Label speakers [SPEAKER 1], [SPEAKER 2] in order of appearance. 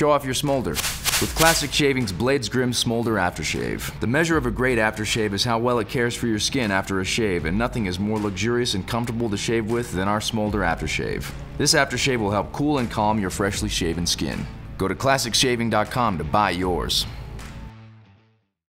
[SPEAKER 1] Show off your smolder. With Classic Shaving's Blades Grim Smolder Aftershave. The measure of a great aftershave is how well it cares for your skin after a shave, and nothing is more luxurious and comfortable to shave with than our Smolder Aftershave. This aftershave will help cool and calm your freshly shaven skin. Go to classicshaving.com to buy yours.